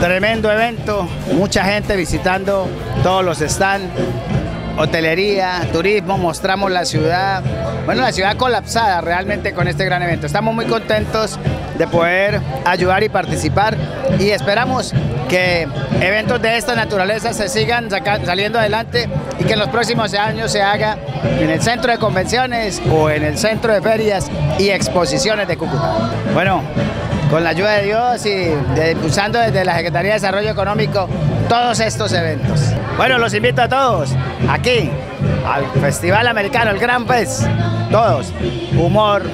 Tremendo evento, mucha gente visitando todos los stands, hotelería, turismo, mostramos la ciudad, bueno, la ciudad colapsada realmente con este gran evento. Estamos muy contentos de poder ayudar y participar y esperamos que eventos de esta naturaleza se sigan saliendo adelante y que en los próximos años se haga en el centro de convenciones o en el centro de ferias y exposiciones de Cúcuta. Bueno, con la ayuda de Dios y de, impulsando desde la Secretaría de Desarrollo Económico todos estos eventos. Bueno, los invito a todos aquí al Festival Americano, el Gran Pez, todos, humor,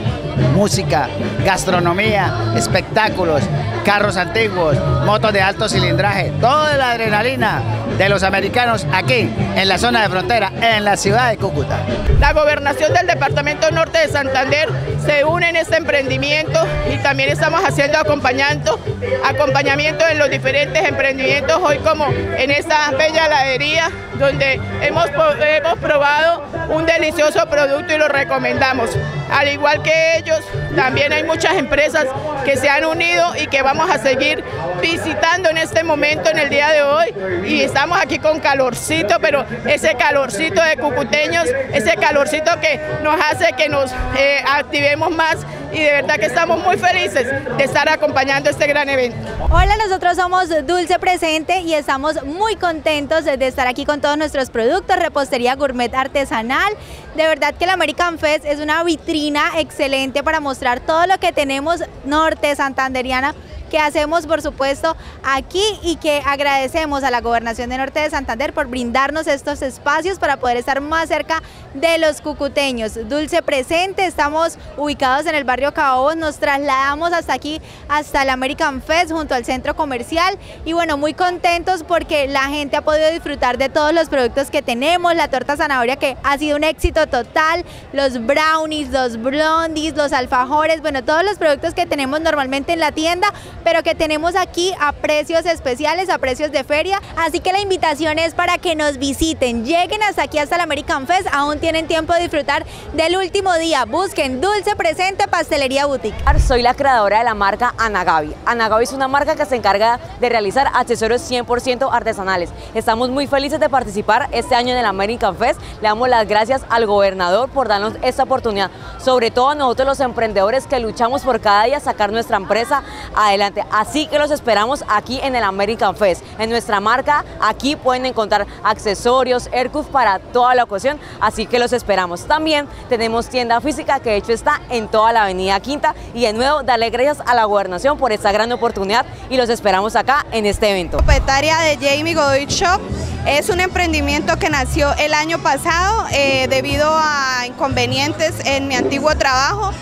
música, gastronomía, espectáculos, carros antiguos, motos de alto cilindraje, toda la adrenalina de los americanos aquí en la zona de frontera, en la ciudad de Cúcuta. La gobernación del Departamento Norte de Santander se une en este emprendimiento y también estamos haciendo acompañamiento, acompañamiento en los diferentes emprendimientos hoy como en esta bella heladería donde hemos, hemos probado un delicioso producto y lo recomendamos. Al igual que ellos, también hay muchas empresas que se han unido y que vamos a seguir visitando en este momento, en el día de hoy. Y estamos aquí con calorcito, pero ese calorcito de cucuteños, ese calorcito que nos hace que nos eh, activemos más y de verdad que estamos muy felices de estar acompañando este gran evento. Hola, nosotros somos Dulce Presente y estamos muy contentos de estar aquí con todos nuestros productos, repostería gourmet artesanal. De verdad que el American Fest es una vitrina excelente para mostrar todo lo que tenemos norte santanderiana que hacemos por supuesto aquí y que agradecemos a la Gobernación de Norte de Santander por brindarnos estos espacios para poder estar más cerca de los cucuteños. Dulce presente, estamos ubicados en el barrio Cabos, nos trasladamos hasta aquí, hasta el American Fest junto al centro comercial y bueno, muy contentos porque la gente ha podido disfrutar de todos los productos que tenemos, la torta zanahoria que ha sido un éxito total, los brownies, los blondies, los alfajores, bueno, todos los productos que tenemos normalmente en la tienda, pero que tenemos aquí a precios especiales, a precios de feria. Así que la invitación es para que nos visiten, lleguen hasta aquí, hasta el American Fest, aún tienen tiempo de disfrutar del último día. Busquen Dulce Presente Pastelería Boutique. Soy la creadora de la marca Anagabi. Anagabi es una marca que se encarga de realizar accesorios 100% artesanales. Estamos muy felices de participar este año en el American Fest. Le damos las gracias al gobernador por darnos esta oportunidad, sobre todo a nosotros los emprendedores que luchamos por cada día sacar nuestra empresa adelante. Así que los esperamos aquí en el American Fest. En nuestra marca, aquí pueden encontrar accesorios, Aircuff para toda la ocasión, así que los esperamos. También tenemos tienda física que de hecho está en toda la avenida Quinta y de nuevo darle gracias a la gobernación por esta gran oportunidad y los esperamos acá en este evento. Propietaria de Jamie Godoy Shop, es un emprendimiento que nació el año pasado eh, debido a inconvenientes en mi antiguo trabajo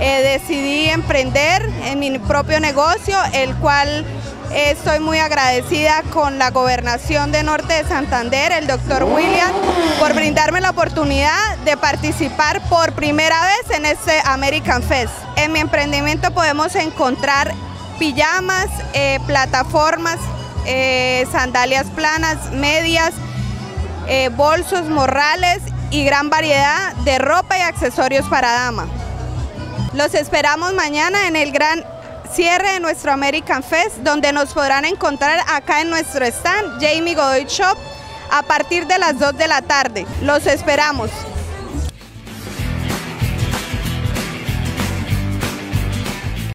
eh, decidí emprender en mi propio negocio, el cual estoy muy agradecida con la gobernación de Norte de Santander, el doctor William, por brindarme la oportunidad de participar por primera vez en este American Fest. En mi emprendimiento podemos encontrar pijamas, eh, plataformas, eh, sandalias planas, medias, bolsos, morrales y gran variedad de ropa y accesorios para dama. Los esperamos mañana en el gran cierre de nuestro American Fest, donde nos podrán encontrar acá en nuestro stand, Jamie Godoy Shop, a partir de las 2 de la tarde. Los esperamos.